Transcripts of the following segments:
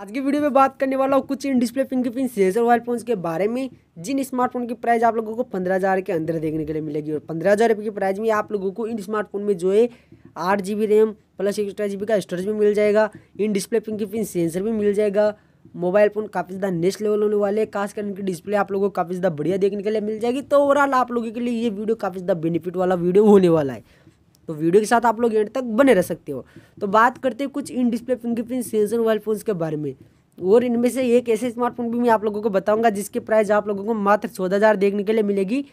आज की वीडियो में बात करने वाला हूँ कुछ in display fingerprint sensor mobile phone के बारे में, जिन स्मार्टफ़ोन की प्राइस आप लोगों को पंद्रह हज़ार के अंदर देखने के लिए मिलेगी। और पंद्रह हज़ार रुपये की प्राइस में आप लोगों को इन स्मार्टफ़ोन में जो है आठ G B RAM plus extra G B का स्टोरेज भी मिल जाएगा, इन डिस्प्ले फिंगरप्रिंट सेंसर भी मिल जाएगा। मोबाइल फ़ोन काफ़ी ज़्यादा नेक्स्ट लेवल होने वाले हैं, खासकर इनकी डिस्प्ले आप लोगों को काफ़ी ज़्यादा बढ़िया देखने के लिए मिल जाएगी। तो ओवरऑल आप लोगों के लिए ये वीडियो काफ़ी ज़्यादा बेनिफिट वाला वीडियो होने वाला है। तो वीडियो के साथ आप लोग एंड तक बने रह सकते हो। तो बात करते हैं कुछ in display fingerprint sensor mobile phone के बारे में। और इनमें से एक ऐसे स्मार्टफ़ोन भी मैं आप लोगों को बताऊँगा, जिसकी प्राइस आप लोगों को मात्र चौदह हज़ार देखने के लिए मिलेगी।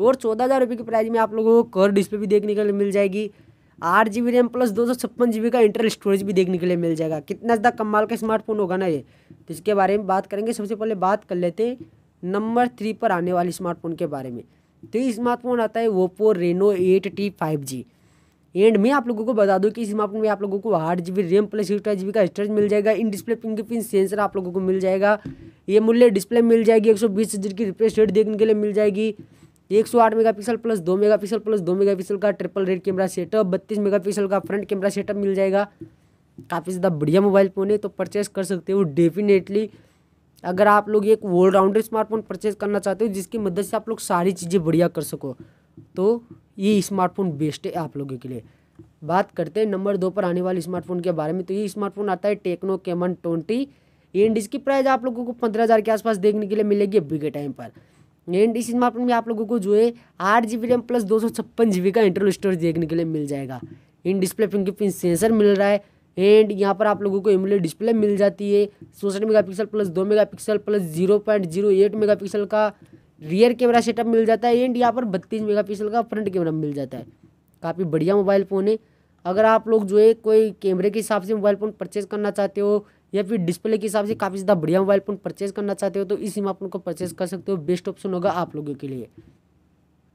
और चौदह हज़ार रुपये की प्राइस में आप लोगों को कर डिस्प्ले भी देखने के लिए मिल जाएगी। आठ जी बी रैम प्लस दो सौ छप्पन जी बी का इंटरनल स्टोरेज भी देखने के लिए मिल जाएगा। कितना ज़्यादा कमाल का स्मार्टफ़ोन होगा ना ये। तो इसके बारे में बात करेंगे। सबसे पहले बात कर लेते हैं नंबर थ्री पर आने वाले स्मार्टफ़ोन के बारे में। तो ये स्मार्टफ़ोन आता है Oppo Reno eight T five G and मैं आप लोगों को बता दूँ कि इस स्मार्टफ़ोन में आप लोगों को आठ जी बी रैम प्लस एक जी बी का स्टोरेज मिल जाएगा। इन डिस्प्ले फिंगरप्रिंट सेंसर आप लोगों को मिल जाएगा। ये मूल्य डिस्प्ले मिल जाएगी। एक सौ बीस की रिफ्रेश रेट देखने के लिए मिल जाएगी। एक सौ आठ मेगा पिक्सल प्लस दो मेगा पिक्सल प्लस दो मेगा पिक्सल का ट्रिपल रेड कैमरा सेटअप बत्तीस मेगा पिक्सल का फ्रंट कैमरा सेटअप मिल जाएगा। काफ़ी ज़्यादा बढ़िया मोबाइल फ़ोन है तो परचेस कर सकते हो डेफिनेटली अगर आप लोग एक ऑलराउंडर स्मार्टफ़ोन परचेज करना चाहते हो, जिसकी मदद से आप लोग सारी चीज़ें बढ़िया कर सको। तो ये स्मार्टफ़ोन बेस्ट है आप लोगों के लिए। बात करते हैं नंबर दो पर आने वाले स्मार्टफ़ोन के बारे में। तो ये स्मार्टफ़ोन आता है टेक्नो केमन ट्वेंटी एंड इसकी प्राइस आप लोगों को पंद्रह हज़ार के आसपास देखने के लिए मिलेगी अभी के टाइम पर। एंड इस स्मार्टफ़ोन में आप लोगों को जो है आठ जी बी रैम प्लस दो सौ छप्पन जी बी का इंटरनल स्टोरेज देखने के लिए मिल जाएगा। इन डिस्प्ले फिंगरप्रिंट सेंसर मिल रहा है। एंड यहाँ पर आप लोगों को एमुलेट डिस्प्ले मिल जाती है। चौंसठ मेगा पिक्सल प्लस दो mega pixel plus zero point zero eight mega pixel का रियर कैमरा सेटअप मिल जाता है एंड यहाँ पर बत्तीस मेगा का फ्रंट कैमरा मिल जाता है। काफ़ी बढ़िया मोबाइल फ़ोन है। अगर आप लोग जो है कोई कैमरे के हिसाब से मोबाइल फ़ोन परचेज करना चाहते हो या फिर डिस्प्ले के हिसाब से काफ़ी ज़्यादा बढ़िया मोबाइल फ़ोन परचेज करना चाहते हो तो इस स्मार्टफ़ोन को परचेज कर सकते हो। बेस्ट ऑप्शन होगा आप लोगों के लिए।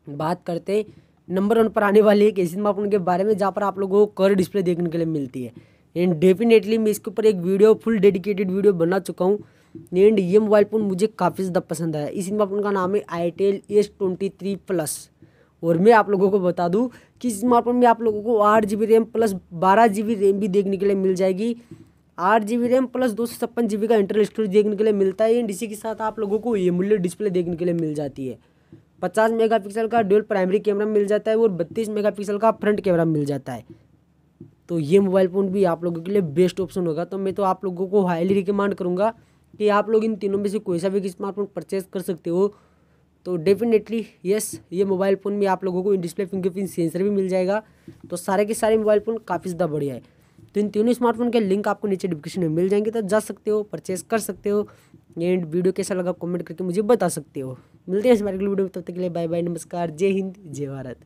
बात करते हैं नंबर वन पर आने वाली एक ऐसे स्मार्टफ़ोन के बारे में, जहाँ पर आप लोगों को कर डिस्प्ले देखने के लिए मिलती है। एंड डेफिनेटली मैं इसके ऊपर एक वीडियो फुल डेडिकेटेड वीडियो बना चुका हूँ। एंड ये मोबाइल फ़ोन मुझे काफ़ी ज़्यादा पसंद आया इस स्मार्टफ़ोन का नाम है itel S twenty three plus और मैं आप लोगों को बता दूँ कि स्मार्टफ़ोन में आप लोगों को आठ जी बी रैम प्लस बारह जी बी रैम भी देखने के लिए मिल जाएगी। आठ जी बी रैम प्लस दो सौ छप्पन जी बी का इंटरनल स्टोरेज देखने के लिए मिलता है। एंड इसी के साथ आप लोगों को एमुलेट डिस्प्ले देखने के लिए मिल जाती है। पचास मेगा पिक्सल का ड्यूल प्राइमरी कैमरा मिल जाता है और बत्तीस मेगा पिक्सल का फ्रंट कैमरा मिल जाता है। तो ये मोबाइल फ़ोन भी आप लोगों के लिए बेस्ट ऑप्शन होगा। तो मैं तो आप लोगों को हाईली रिकमेंड करूँगा। कि आप लोग इन तीनों में से कोई सा भी स्मार्टफ़ोन परचेज कर सकते हो। तो डेफिनेटली यस ये मोबाइल फ़ोन में आप लोगों को इन डिस्प्ले फिंगरप्रिंट सेंसर भी मिल जाएगा। तो सारे के सारे मोबाइल फ़ोन काफ़ी ज़्यादा बढ़िया है। तो इन तीनों स्मार्टफ़ोन के लिंक आपको नीचे डिस्क्रिप्शन में मिल जाएँगे तो जा सकते हो परचेज कर सकते हो। एंड वीडियो कैसा लगा कमेंट करके मुझे बता सकते हो। मिलते हैं हमारे वीडियो में तब तक के लिए बाय बाय नमस्कार, जय हिंद, जय भारत।